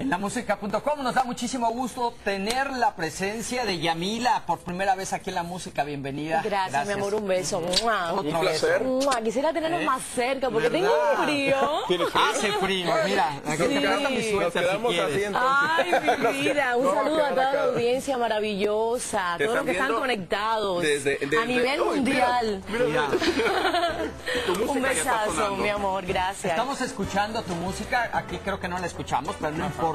En la música.com nos da muchísimo gusto tener la presencia de Yamila por primera vez aquí en la música. Bienvenida. Gracias, mi amor, un beso. ¡Mua! Otro Un placer. ¡Mua! Quisiera tenernos ¿Eh? más cerca porque ¿Verdad? tengo un frío. Hace frío, mira. Aquí Sí. te mi Nos suéter si quedamos quieres. así entonces. Ay, mi vida, un saludo a toda la audiencia maravillosa, todos los que están conectados desde- desde- a nivel mundial. Mira, mira, mira. Tu música Un besazo, mi amor, gracias. Estamos escuchando tu música, aquí creo que no la escuchamos, pero no importa.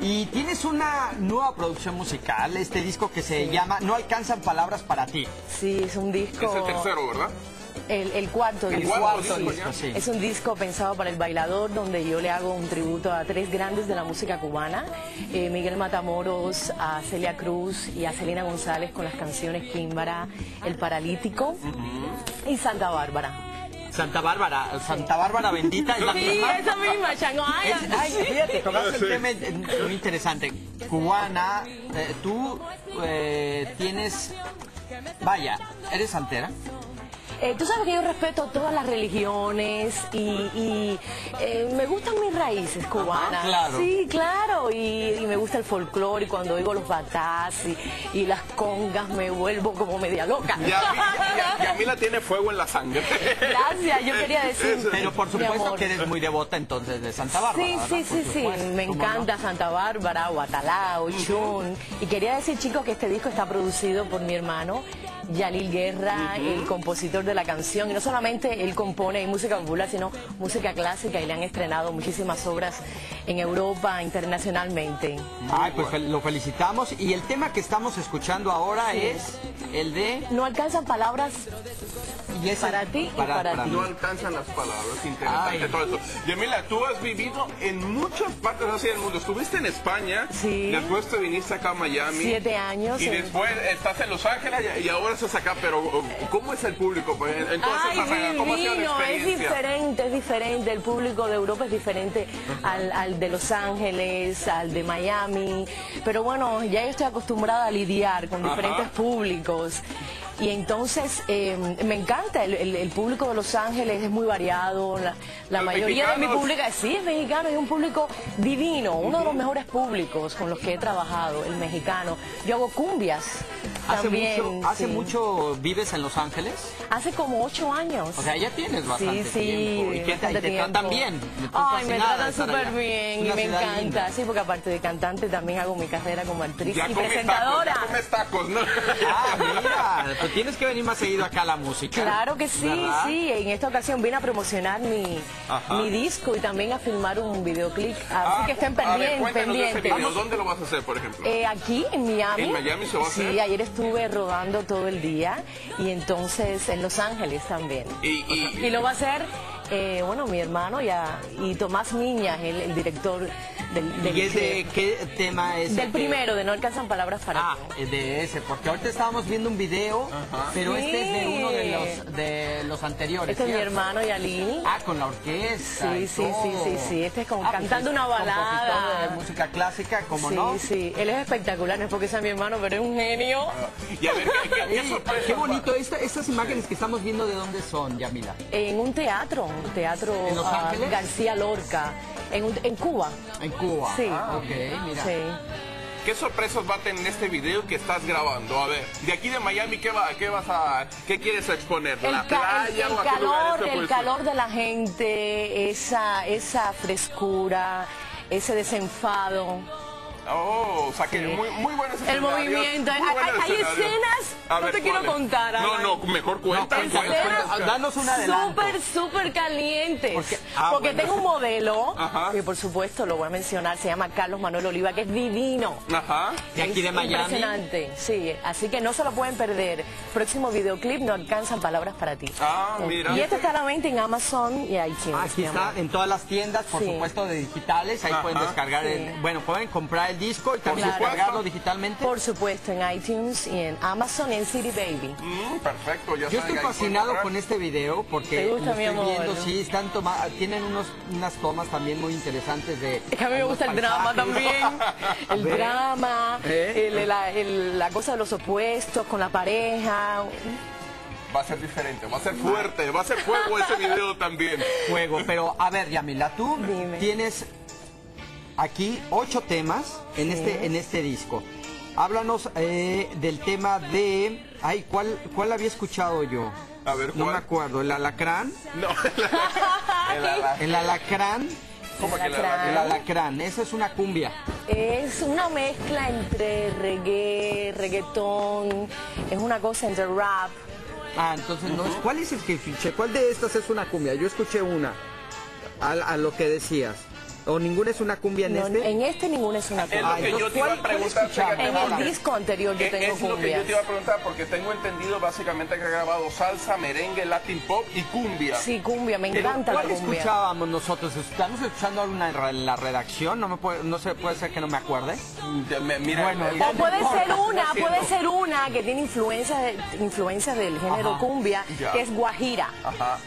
Y tienes una nueva producción musical, este disco que se llama No alcanzan palabras para ti. Sí, es un disco. Es el tercero, ¿verdad? El, el cuarto El disco. cuarto sí. disco ya. sí. Es un disco pensado para el bailador donde yo le hago un tributo a tres grandes de la música cubana, eh, Miguel Matamoros, a Celia Cruz y a Selena González con las canciones Químbara, El Paralítico y Santa Bárbara. Santa Bárbara, Santa Bárbara bendita es la Sí, misma. esa misma, Chango. Ay, Es- ay, fíjate, tocaste Sí. el tema muy interesante. Cubana, eh, tú eh, tienes, vaya, eres santera. Eh, tú sabes que yo respeto todas las religiones y, y, eh, me gustan mis raíces cubanas. claro. Sí, claro. Y, y me gusta el folclore y cuando oigo los batás y, y las congas me vuelvo como media loca. Ya, ya, ya, Yamila tiene fuego en la sangre. Gracias, yo quería decir. Pero por supuesto que eres muy devota entonces de Santa Bárbara. Sí, ¿verdad? sí, sí, sí, me encanta Santa Bárbara, Guatalá, Ochun. Y quería decir, chicos, que este disco está producido por mi hermano Yalil Guerra, el compositor de la canción. Y no solamente él compone música popular, sino música clásica y le han estrenado muchísimas obras en Europa, internacionalmente. Ay, pues fel- lo felicitamos. Y el tema que estamos escuchando ahora es el de... No alcanzan palabras y es Para el- ti y para ti. No alcanzan las palabras, interesante Ay. todo esto. Yamila, tú has vivido en muchas partes así del mundo. Estuviste en España, Sí. después te viniste acá a Miami. Siete años Y en- después estás en Los Ángeles y y ahora estás acá, pero ¿cómo es el público? Pues, Ay, esas áreas, ¿cómo ha sido la divino, es diferente, es diferente. El público de Europa es diferente al, al de Los Ángeles, al de Miami. Pero bueno, ya yo estoy acostumbrada a lidiar con Ajá. diferentes públicos. Y entonces eh, me encanta, el, el- el público de Los Ángeles es muy variado, la, mayoría de mi público sí es mexicano, es un público divino, uno de los mejores públicos con los que he trabajado, el mexicano. Yo hago cumbias Hace, también. mucho, ¿Hace sí. mucho vives en Los Ángeles? Hace como ocho años. O sea, ya tienes bastante Sí, sí, tiempo. ¿Y qué te, y te tratan tiempo. bien? Ay, me tratan súper bien y me encanta. linda. Sí, porque aparte de cantante también hago mi carrera como actriz Ya y tacos, presentadora. ya comes tacos, ¿no? Ah, mira, pues tienes que venir más seguido acá a la música. Claro que sí, ¿verdad? sí. En esta ocasión vine a promocionar mi, Ajá. mi disco y también a filmar un videoclip. Así Ah, que estén pendientes. video. ¿Dónde lo vas a hacer, por ejemplo? Eh, aquí en Miami. ¿En Miami se va a Sí, ayer estuve rodando todo el día y entonces en Los Ángeles también. Y- y- Y lo va a hacer, eh, bueno, mi hermano ya, y Tomás Miñas, el, el director del, del, ¿Y es de qué tema es? del primero, de No Alcanzan Palabras para Ah, es de ese, porque ahorita estábamos viendo un video, pero Sí. este es de uno de los, de los anteriores. Este es mi hermano Yalini. Ah, con la orquesta. Sí, y sí, sí, todo. sí, sí, este es como Ah, pues cantando es una balada. de música clásica, como sí, no. sí, él es espectacular, no es porque sea mi hermano, pero es un genio. Y a ver, ¿qué, qué, qué sorpresa qué va- bonito, Esta- estas imágenes que estamos viendo, ¿de dónde son, Yamila? En un teatro, un teatro ¿En Los ah, Ángeles? García Lorca, en, un- en Cuba. En Cuba. Sí. Ah, ok, mira. Sí. ¿Qué sorpresas va a tener este video que estás grabando? A ver, de aquí de Miami, ¿qué, va, qué vas a, qué quieres exponer? El, ¿La ca- el- playa el o a qué lugares calor, el calor de la gente, esa, esa frescura, ese desenfado. Oh, o sea que muy, muy buenos El movimiento. Hay, escenas, A no ver, te quiero contar. No, no, mejor cuenta. No, cuéntanos, ¿Escenas? cuéntanos, danos un adelanto. Súper, súper calientes. Porque- Porque, ah, bueno. tengo un modelo, Ajá. que por supuesto lo voy a mencionar, se llama Carlos Manuel Oliva, que es divino. Ajá. De aquí de Miami. Impresionante, sí. Así que no se lo pueden perder. Próximo videoclip, no alcanzan palabras para ti. Ah, mira. Y este está a la venta en Amazon y iTunes. Ah, Aquí está en todas las tiendas, por Sí. supuesto, de digitales. Ahí Ajá. pueden descargar, Sí. el, bueno, pueden comprar el disco y también supuesto. descargarlo digitalmente. Por supuesto, en iTunes y en Amazon y en City Baby. Mm, perfecto, ya Yo estoy fascinado con este video porque ¿Te gusta, lo mi estoy amor? viendo, sí, están toma- tienen unos, unas tomas también muy interesantes de... Es que a mí me gusta el drama también. El drama, ¿Eh? el- la, el- la cosa de los opuestos con la pareja. Va a ser diferente, va a ser fuerte, va a ser fuego ese video también. Fuego, pero a ver, Yamila, tú Dime. tienes aquí ocho temas en, este, en este disco. Háblanos eh, del tema de... Ay, ¿cuál, ¿cuál había escuchado yo? A ver, No me ¿cuál? acuerdo. ¿El alacrán? No, el ala- El alacrán. ¿Cómo que el Alacrán. El alacrán. Esa es una cumbia. Es una mezcla entre reggae, reggaetón, es una cosa entre rap. Ah, entonces no es. ¿Cuál es el que escuché? ¿Cuál de estas es una cumbia? Yo escuché una. A, a lo que decías. ¿O ninguna es una cumbia en No, este? en este ninguna es una Es lo cumbia. Que yo te iba a ¿cuál- cuál preguntar. En el disco anterior yo Eh, tengo Es lo que yo te iba a preguntar porque tengo entendido básicamente que ha grabado salsa, merengue, latin pop y cumbia. Sí, cumbia, me encanta la ¿Cuál cumbia. escuchábamos nosotros? ¿Estamos escuchando una en la redacción? No me puede, no se puede ser que no me acuerde. Mira, Bueno, el- ya O puede ser una, puede ser una que tiene influencias de, influencias del género Ajá. cumbia, Ya. que es guajira. Ajá.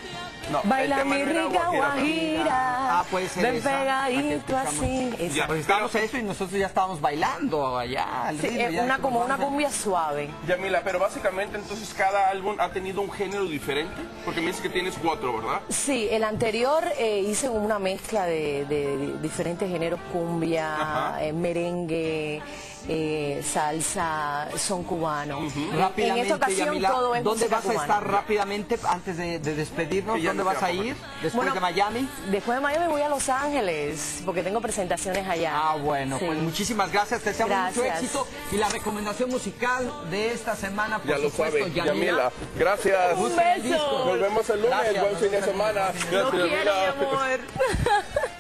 No, Baila mi rica guajira. Ah, puede ser Ven esa, pegadito así. Ya. Pues estábamos eso y nosotros ya estábamos bailando allá. al Sí, ritmo, es ya una, como una cumbia suave. Yamila, pero básicamente entonces cada álbum ha tenido un género diferente, porque me dices que tienes cuatro, ¿verdad? Sí, el anterior eh, hice una mezcla de, diferentes géneros, cumbia, eh, merengue, eh, salsa, son cubano. En- En esta ocasión Yamila, todo es ¿dónde vas a estar rápidamente antes de, de despedirnos? ¿Dónde vas a ir después Bueno, de Miami? Después de Miami voy a Los Ángeles, porque tengo presentaciones allá. Ah, bueno, Sí. pues muchísimas gracias, te deseamos mucho éxito. Y la recomendación musical de esta semana, por Ya lo supuesto, sabe, Yamila. Yamila. Gracias. Un beso. Nos vemos el lunes, Gracias, buen fin de semana. Lo Gracias, quiero, mi amor.